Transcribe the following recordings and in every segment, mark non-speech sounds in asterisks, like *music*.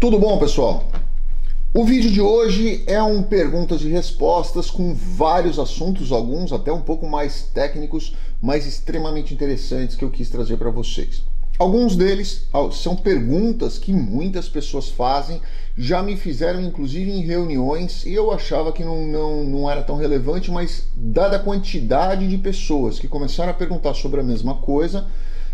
Tudo bom, pessoal? O vídeo de hoje é um perguntas e respostas com vários assuntos, alguns até um pouco mais técnicos, mas extremamente interessantes que eu quis trazer para vocês. Alguns deles são perguntas que muitas pessoas fazem, já me fizeram inclusive em reuniões e eu achava que não, não, não era tão relevante, mas dada a quantidade de pessoas que começaram a perguntar sobre a mesma coisa,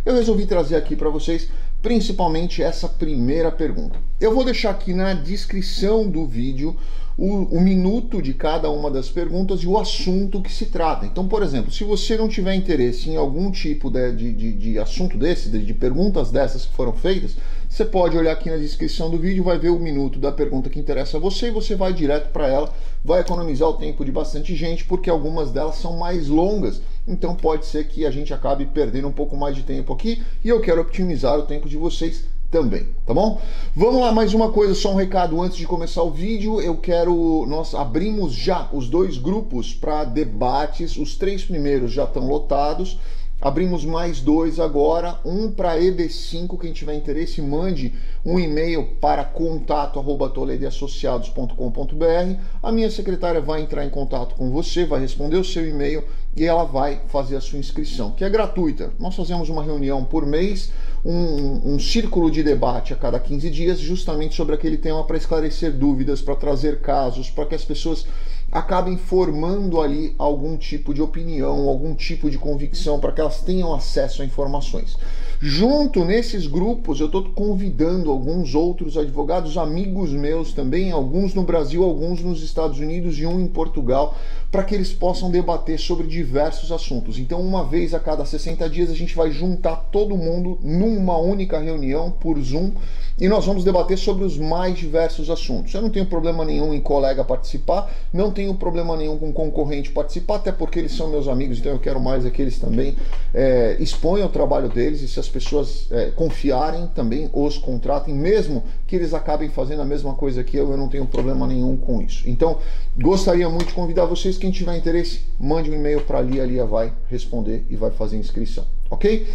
eu resolvi trazer aqui para vocês principalmente essa primeira pergunta. Eu vou deixar aqui na descrição do vídeo o, o, minuto de cada uma das perguntas e o assunto que se trata. Então, por exemplo, se você não tiver interesse em algum tipo de, de, de, assunto desse, de, de, perguntas dessas que foram feitas, você pode olhar aqui na descrição do vídeo, vai ver o minuto da pergunta que interessa a você e você vai direto para ela, vai economizar o tempo de bastante gente, porque algumas delas são mais longas. Então pode ser que a gente acabe perdendo um pouco mais de tempo aqui e eu quero otimizar o tempo de vocês também, tá bom? Vamos lá, mais uma coisa, só um recado antes de começar o vídeo, eu quero, nós abrimos já os dois grupos para debates, os três primeiros já estão lotados, Abrimos mais dois agora, um para EB5, quem tiver interesse, mande um e-mail para contato@toledeassociados.com.br. A minha secretária vai entrar em contato com você, vai responder o seu e-mail e ela vai fazer a sua inscrição, que é gratuita. Nós fazemos uma reunião por mês, um, um círculo de debate a cada 15 dias, justamente sobre aquele tema para esclarecer dúvidas, para trazer casos, para que as pessoas acabem formando ali algum tipo de opinião, algum tipo de convicção, para que elas tenham acesso a informações. Junto nesses grupos, eu estou convidando alguns outros advogados, amigos meus também, alguns no Brasil, alguns nos Estados Unidos e um em Portugal, para que eles possam debater sobre diversos assuntos. Então, uma vez a cada 60 dias, a gente vai juntar todo mundo numa única reunião por Zoom e nós vamos debater sobre os mais diversos assuntos. Eu não tenho problema nenhum em colega participar, não tenho problema nenhum com concorrente participar, até porque eles são meus amigos, então eu quero mais é que eles também é, exponham o trabalho deles e se as pessoas é, confiarem também os contratem, mesmo que eles acabem fazendo a mesma coisa que eu, eu não tenho problema nenhum com isso. Então, gostaria muito de convidar vocês, quem tiver interesse, mande um e-mail para ali, a Lia vai responder e vai fazer inscrição, ok?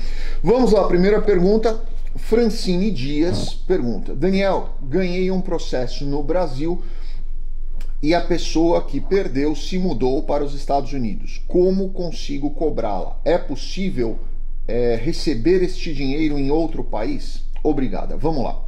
Vamos lá, primeira pergunta Francine Dias pergunta: Daniel, ganhei um processo no Brasil e a pessoa que perdeu se mudou para os Estados Unidos. Como consigo cobrá-la? É possível é, receber este dinheiro em outro país? Obrigada. Vamos lá.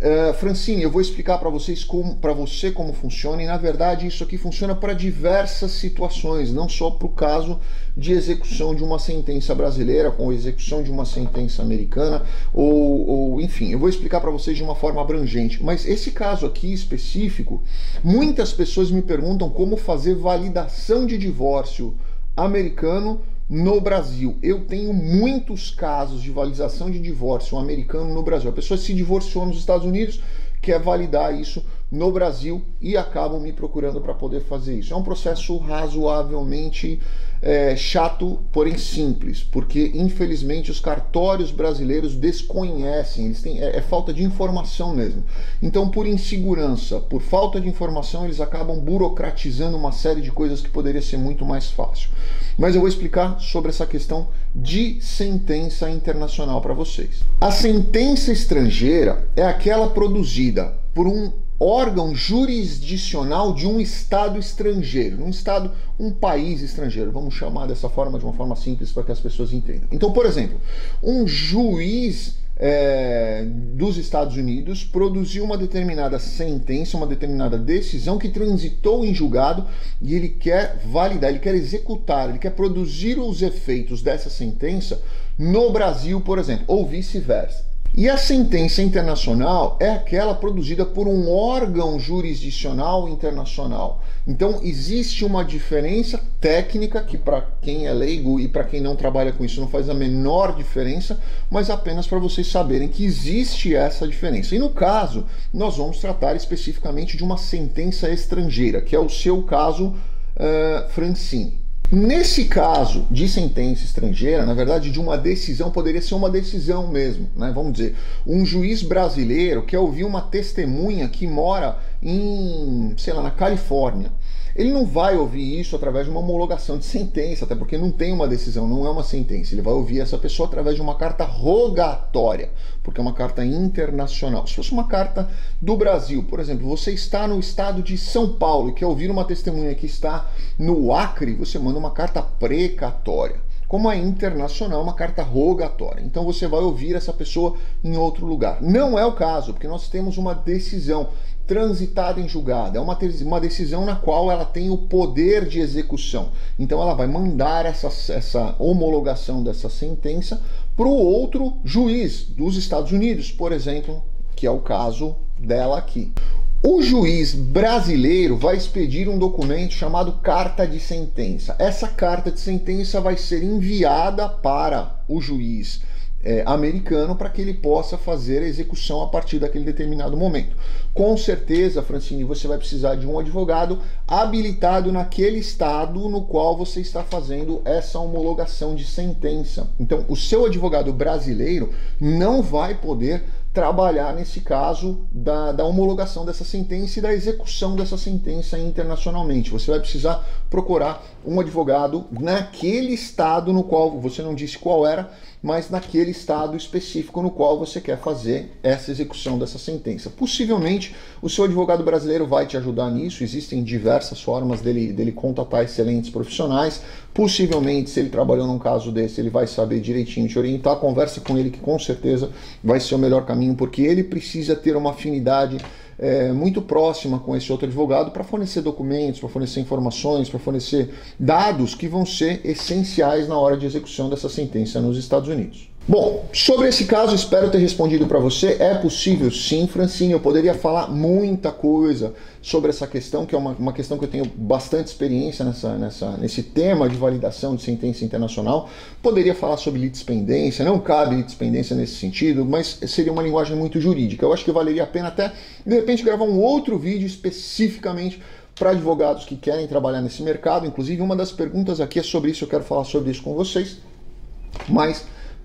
Uh, Francine, eu vou explicar para vocês como, para você como funciona e na verdade isso aqui funciona para diversas situações, não só para o caso de execução de uma sentença brasileira com execução de uma sentença americana ou, ou enfim, eu vou explicar para vocês de uma forma abrangente. Mas esse caso aqui específico, muitas pessoas me perguntam como fazer validação de divórcio americano no Brasil. Eu tenho muitos casos de validação de divórcio americano no Brasil. A pessoa se divorciou nos Estados Unidos, quer validar isso no Brasil e acabam me procurando para poder fazer isso. É um processo razoavelmente é, chato, porém simples, porque infelizmente os cartórios brasileiros desconhecem, eles têm, é, é, falta de informação mesmo. Então, por insegurança, por falta de informação, eles acabam burocratizando uma série de coisas que poderia ser muito mais fácil. Mas eu vou explicar sobre essa questão de sentença internacional para vocês. A sentença estrangeira é aquela produzida por um órgão jurisdicional de um estado estrangeiro, um estado, um país estrangeiro, vamos chamar dessa forma, de uma forma simples para que as pessoas entendam. Então, por exemplo, um juiz é, dos Estados Unidos produziu uma determinada sentença, uma determinada decisão que transitou em julgado e ele quer validar, ele quer executar, ele quer produzir os efeitos dessa sentença no Brasil, por exemplo, ou vice-versa. E a sentença internacional é aquela produzida por um órgão jurisdicional internacional. Então existe uma diferença técnica que para quem é leigo e para quem não trabalha com isso não faz a menor diferença, mas apenas para vocês saberem que existe essa diferença. E no caso, nós vamos tratar especificamente de uma sentença estrangeira, que é o seu caso, uh, Francine. Nesse caso de sentença estrangeira, na verdade, de uma decisão, poderia ser uma decisão mesmo, né? Vamos dizer, um juiz brasileiro quer ouvir uma testemunha que mora em, sei lá, na Califórnia. Ele não vai ouvir isso através de uma homologação de sentença, até porque não tem uma decisão, não é uma sentença. Ele vai ouvir essa pessoa através de uma carta rogatória, porque é uma carta internacional. Se fosse uma carta do Brasil, por exemplo, você está no estado de São Paulo e quer ouvir uma testemunha que está no Acre, você manda uma carta precatória. Como é internacional, uma carta rogatória. Então você vai ouvir essa pessoa em outro lugar. Não é o caso, porque nós temos uma decisão transitada em julgado. É uma, uma decisão na qual ela tem o poder de execução. Então ela vai mandar essa, essa homologação dessa sentença para o outro juiz dos Estados Unidos, por exemplo, que é o caso dela aqui. O juiz brasileiro vai expedir um documento chamado carta de sentença. Essa carta de sentença vai ser enviada para o juiz é, americano para que ele possa fazer a execução a partir daquele determinado momento. Com certeza, Francine, você vai precisar de um advogado habilitado naquele estado no qual você está fazendo essa homologação de sentença. Então, o seu advogado brasileiro não vai poder trabalhar nesse caso da, da homologação dessa sentença e da execução dessa sentença internacionalmente. Você vai precisar procurar um advogado naquele estado no qual você não disse qual era, mas naquele estado específico no qual você quer fazer essa execução dessa sentença. Possivelmente o seu advogado brasileiro vai te ajudar nisso, existem diversas formas dele, dele contatar excelentes profissionais. Possivelmente, se ele trabalhou num caso desse, ele vai saber direitinho te orientar. Conversa com ele que com certeza vai ser o melhor caminho, porque ele precisa ter uma afinidade é, muito próxima com esse outro advogado para fornecer documentos, para fornecer informações, para fornecer dados que vão ser essenciais na hora de execução dessa sentença nos Estados Unidos. Bom, sobre esse caso, espero ter respondido para você. É possível sim, Francine. Eu poderia falar muita coisa sobre essa questão, que é uma, uma questão que eu tenho bastante experiência nessa, nessa, nesse tema de validação de sentença internacional. Poderia falar sobre litispendência, não cabe litispendência nesse sentido, mas seria uma linguagem muito jurídica. Eu acho que valeria a pena até, de repente, gravar um outro vídeo especificamente para advogados que querem trabalhar nesse mercado. Inclusive, uma das perguntas aqui é sobre isso, eu quero falar sobre isso com vocês. Mas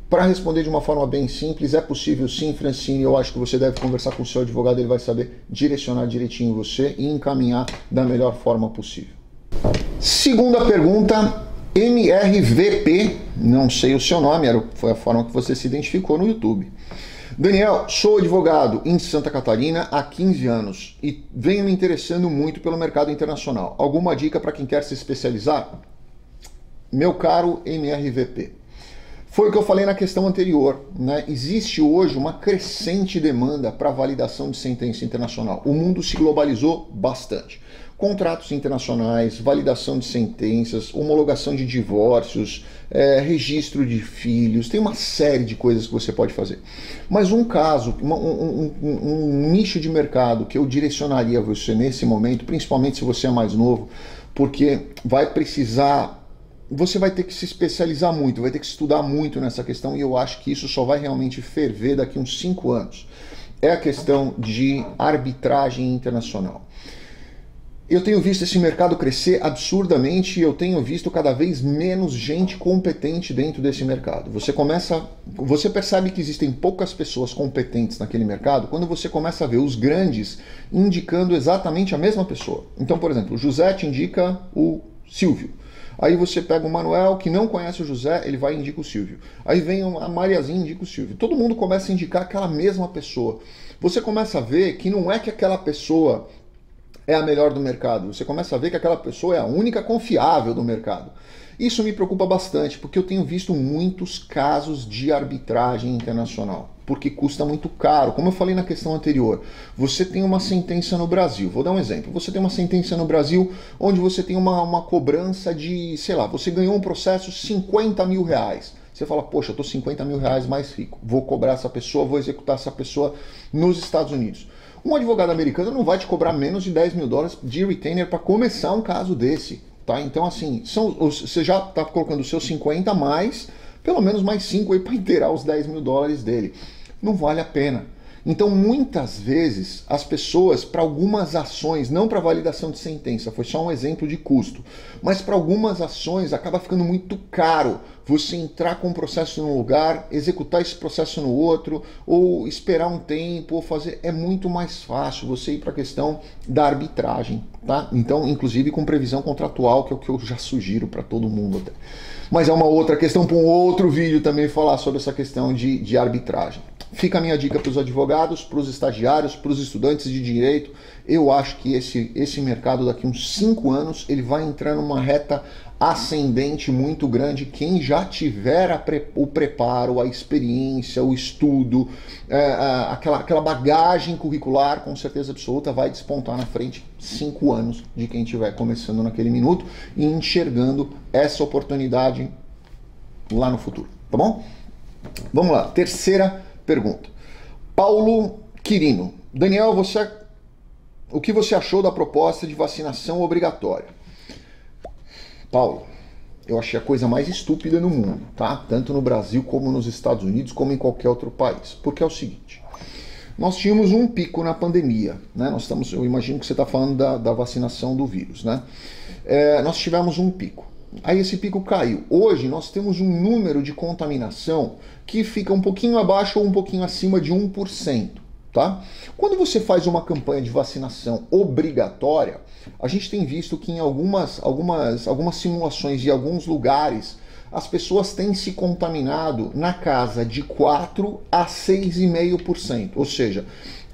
para responder de uma forma bem simples, é possível sim, Francine. Eu acho que você deve conversar com o seu advogado, ele vai saber direcionar direitinho você e encaminhar da melhor forma possível. Segunda pergunta, MRVP, não sei o seu nome, era, foi a forma que você se identificou no YouTube. Daniel, sou advogado em Santa Catarina há 15 anos e venho me interessando muito pelo mercado internacional. Alguma dica para quem quer se especializar? Meu caro MRVP, foi o que eu falei na questão anterior. Né? Existe hoje uma crescente demanda para validação de sentença internacional. O mundo se globalizou bastante. Contratos internacionais, validação de sentenças, homologação de divórcios, é, registro de filhos, tem uma série de coisas que você pode fazer. Mas um caso, uma, um, um, um nicho de mercado que eu direcionaria você nesse momento, principalmente se você é mais novo, porque vai precisar você vai ter que se especializar muito, vai ter que estudar muito nessa questão e eu acho que isso só vai realmente ferver daqui uns 5 anos. É a questão de arbitragem internacional. Eu tenho visto esse mercado crescer absurdamente e eu tenho visto cada vez menos gente competente dentro desse mercado. Você começa, você percebe que existem poucas pessoas competentes naquele mercado quando você começa a ver os grandes indicando exatamente a mesma pessoa. Então, por exemplo, o José te indica o Silvio. Aí você pega o Manuel, que não conhece o José, ele vai e indica o Silvio. Aí vem a Mariazinha e indica o Silvio. Todo mundo começa a indicar aquela mesma pessoa. Você começa a ver que não é que aquela pessoa é a melhor do mercado. Você começa a ver que aquela pessoa é a única confiável do mercado. Isso me preocupa bastante, porque eu tenho visto muitos casos de arbitragem internacional porque custa muito caro. Como eu falei na questão anterior, você tem uma sentença no Brasil. Vou dar um exemplo. Você tem uma sentença no Brasil onde você tem uma, uma cobrança de, sei lá, você ganhou um processo 50 mil reais. Você fala, poxa, eu estou 50 mil reais mais rico. Vou cobrar essa pessoa, vou executar essa pessoa nos Estados Unidos. Um advogado americano não vai te cobrar menos de 10 mil dólares de retainer para começar um caso desse. Tá? Então, assim, são, você já está colocando os seus 50 mais, pelo menos mais 5 aí para *laughs* inteirar os 10 mil dólares dele não vale a pena. Então, muitas vezes, as pessoas, para algumas ações, não para validação de sentença, foi só um exemplo de custo, mas para algumas ações acaba ficando muito caro você entrar com um processo num lugar, executar esse processo no outro, ou esperar um tempo, ou fazer. É muito mais fácil você ir para a questão da arbitragem, tá? Então, inclusive com previsão contratual, que é o que eu já sugiro para todo mundo até. Mas é uma outra questão para um outro vídeo também falar sobre essa questão de, de arbitragem. Fica a minha dica para os advogados, para os estagiários, para os estudantes de direito. Eu acho que esse, esse mercado daqui uns 5 anos ele vai entrar numa reta ascendente muito grande. Quem já tiver pre, o preparo, a experiência, o estudo, é, aquela, aquela bagagem curricular, com certeza absoluta, vai despontar na frente cinco anos de quem estiver começando naquele minuto e enxergando essa oportunidade lá no futuro. Tá bom? Vamos lá, terceira pergunta. Paulo Quirino. Daniel, você, o que você achou da proposta de vacinação obrigatória? Paulo, eu achei a coisa mais estúpida no mundo, tá? Tanto no Brasil como nos Estados Unidos, como em qualquer outro país. Porque é o seguinte: nós tínhamos um pico na pandemia, né? Nós estamos, eu imagino que você está falando da, da, vacinação do vírus, né? É, nós tivemos um pico. Aí esse pico caiu. Hoje nós temos um número de contaminação que fica um pouquinho abaixo ou um pouquinho acima de 1%. Tá? Quando você faz uma campanha de vacinação obrigatória, a gente tem visto que em algumas, algumas, algumas simulações e alguns lugares as pessoas têm se contaminado na casa de 4 a 6,5%. Ou seja,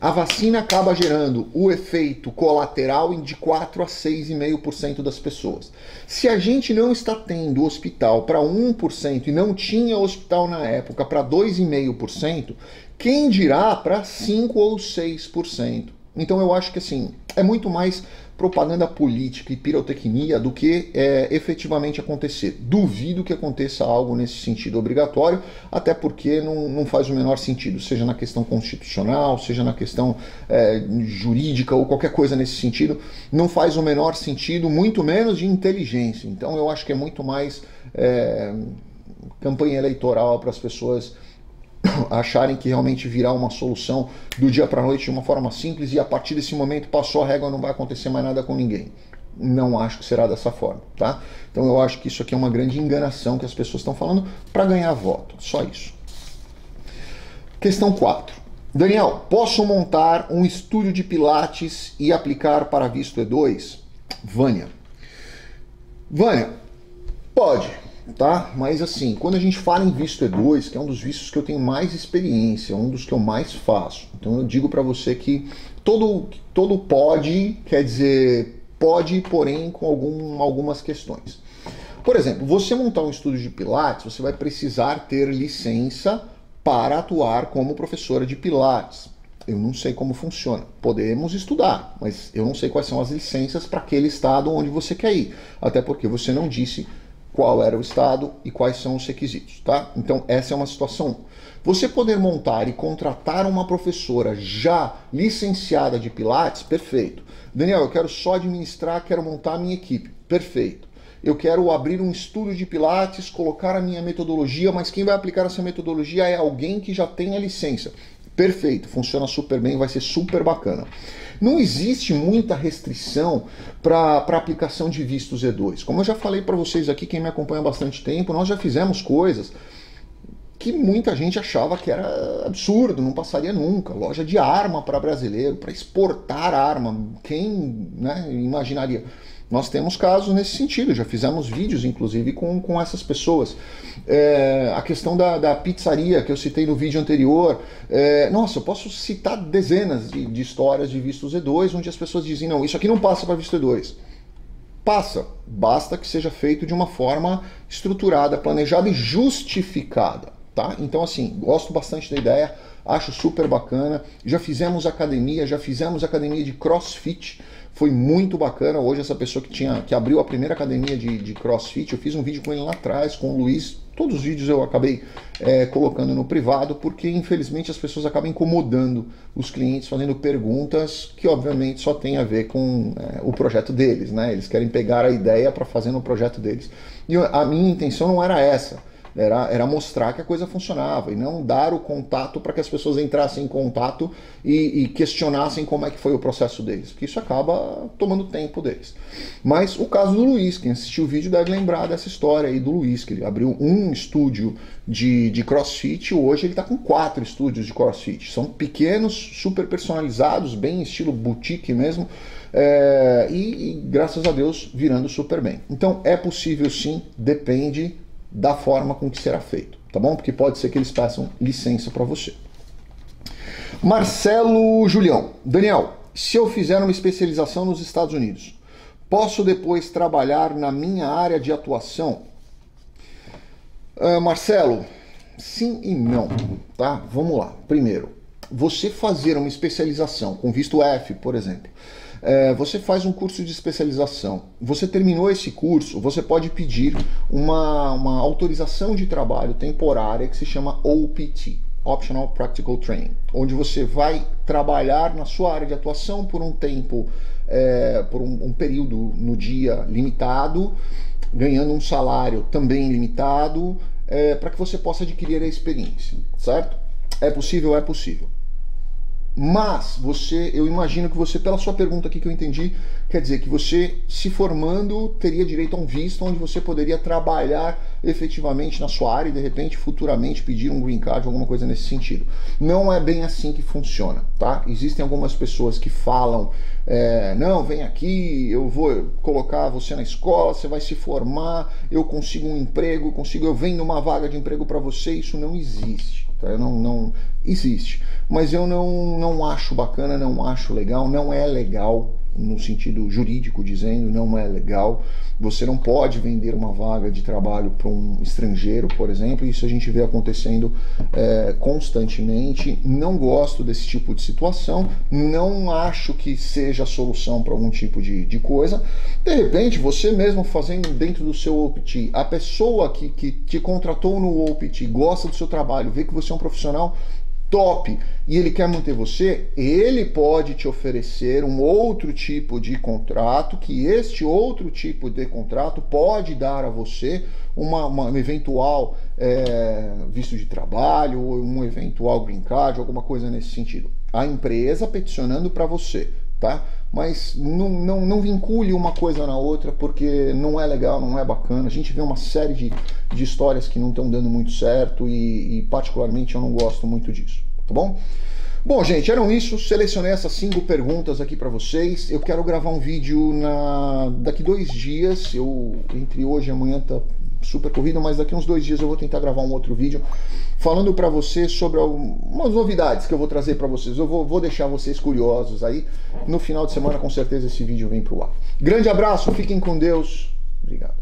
a vacina acaba gerando o efeito colateral de 4 a 6,5% das pessoas. Se a gente não está tendo hospital para 1% e não tinha hospital na época para 2,5%, quem dirá para 5 ou 6%? Então eu acho que assim, é muito mais propaganda política e pirotecnia do que é, efetivamente acontecer. Duvido que aconteça algo nesse sentido obrigatório, até porque não, não faz o menor sentido, seja na questão constitucional, seja na questão é, jurídica ou qualquer coisa nesse sentido, não faz o menor sentido, muito menos de inteligência. Então eu acho que é muito mais é, campanha eleitoral para as pessoas *coughs* acharem que realmente virá uma solução do dia para a noite de uma forma simples e a partir desse momento passou a régua, não vai acontecer mais nada com ninguém. Não acho que será dessa forma, tá? Então eu acho que isso aqui é uma grande enganação que as pessoas estão falando para ganhar voto, só isso. Questão 4. Daniel, posso montar um estúdio de pilates e aplicar para visto E2? Vânia. Vânia, pode tá? Mas assim, quando a gente fala em visto E2, que é um dos vistos que eu tenho mais experiência, um dos que eu mais faço. Então eu digo para você que todo todo pode quer dizer pode, porém com algum, algumas questões. Por exemplo, você montar um estúdio de pilates, você vai precisar ter licença para atuar como professora de pilates. Eu não sei como funciona. Podemos estudar, mas eu não sei quais são as licenças para aquele estado onde você quer ir. Até porque você não disse qual era o estado e quais são os requisitos, tá? Então essa é uma situação. Você poder montar e contratar uma professora já licenciada de Pilates, perfeito. Daniel, eu quero só administrar, quero montar a minha equipe, perfeito. Eu quero abrir um estúdio de Pilates, colocar a minha metodologia, mas quem vai aplicar essa metodologia é alguém que já tem a licença. Perfeito, funciona super bem, vai ser super bacana. Não existe muita restrição para aplicação de vistos E2. Como eu já falei para vocês aqui, quem me acompanha há bastante tempo, nós já fizemos coisas que muita gente achava que era absurdo, não passaria nunca. Loja de arma para brasileiro, para exportar arma, quem né, imaginaria? Nós temos casos nesse sentido, já fizemos vídeos, inclusive, com, com essas pessoas. É, a questão da, da, pizzaria que eu citei no vídeo anterior. É, nossa, eu posso citar dezenas de, de histórias de visto Z2, onde as pessoas dizem, não, isso aqui não passa para visto E2. Passa, basta que seja feito de uma forma estruturada, planejada e justificada. Tá? Então, assim, gosto bastante da ideia, acho super bacana. Já fizemos academia, já fizemos academia de crossfit foi muito bacana. Hoje, essa pessoa que tinha que abriu a primeira academia de, de crossfit, eu fiz um vídeo com ele lá atrás, com o Luiz. Todos os vídeos eu acabei é, colocando no privado, porque infelizmente as pessoas acabam incomodando os clientes, fazendo perguntas que obviamente só tem a ver com é, o projeto deles, né? Eles querem pegar a ideia para fazer no projeto deles. E a minha intenção não era essa Era, era mostrar que a coisa funcionava e não dar o contato para que as pessoas entrassem em contato e, e, questionassem como é que foi o processo deles, porque isso acaba tomando tempo deles. Mas o caso do Luiz, quem assistiu o vídeo deve lembrar dessa história aí do Luiz, que ele abriu um estúdio de, de crossfit, hoje ele está com quatro estúdios de crossfit. São pequenos, super personalizados, bem estilo boutique mesmo. É, e, e graças a Deus virando super bem. Então é possível sim, depende da forma com que será feito, tá bom? Porque pode ser que eles peçam licença para você. Marcelo Julião, Daniel, se eu fizer uma especialização nos Estados Unidos, posso depois trabalhar na minha área de atuação? Uh, Marcelo, sim e não, tá? Vamos lá. Primeiro, você fazer uma especialização com visto F, por exemplo, é, você faz um curso de especialização, você terminou esse curso, você pode pedir uma, uma autorização de trabalho temporária que se chama OPT. Optional Practical Training, onde você vai trabalhar na sua área de atuação por um tempo, é, por um, um período no dia limitado, ganhando um salário também limitado, é, para que você possa adquirir a experiência, certo? É possível? É possível. Mas você, eu imagino que você, pela sua pergunta aqui que eu entendi, quer dizer que você, se formando, teria direito a um visto onde você poderia trabalhar efetivamente na sua área e de repente futuramente pedir um green card, alguma coisa nesse sentido. Não é bem assim que funciona, tá? Existem algumas pessoas que falam, é, não, vem aqui, eu vou colocar você na escola, você vai se formar, eu consigo um emprego, consigo, eu vendo uma vaga de emprego para você, isso não existe. Tá? Não, não existe. Mas eu não, não acho bacana, não acho legal, não é legal no sentido jurídico dizendo, não é legal. Você não pode vender uma vaga de trabalho para um estrangeiro, por exemplo, isso a gente vê acontecendo é, constantemente. Não gosto desse tipo de situação, não acho que seja a solução para algum tipo de, de coisa. De repente, você mesmo fazendo dentro do seu OPT, a pessoa que, que te contratou no OPT gosta do seu trabalho, vê que você é um profissional top e ele quer manter você, ele pode te oferecer um outro tipo de contrato, que este outro tipo de contrato pode dar a você uma, uma eventual é, visto de trabalho, um eventual green card, alguma coisa nesse sentido. A empresa peticionando para você, tá? Mas não, não, não vincule uma coisa na outra porque não é legal, não é bacana. A gente vê uma série de, de histórias que não estão dando muito certo e, e particularmente eu não gosto muito disso tá bom? Bom, gente, eram isso. Selecionei essas cinco perguntas aqui para vocês. Eu quero gravar um vídeo na daqui dois dias. Eu entre hoje e amanhã tá super corrido, mas daqui uns dois dias eu vou tentar gravar um outro vídeo falando para vocês sobre algumas novidades que eu vou trazer para vocês. Eu vou, vou deixar vocês curiosos aí. No final de semana, com certeza, esse vídeo vem pro ar. Grande abraço, fiquem com Deus. Obrigado.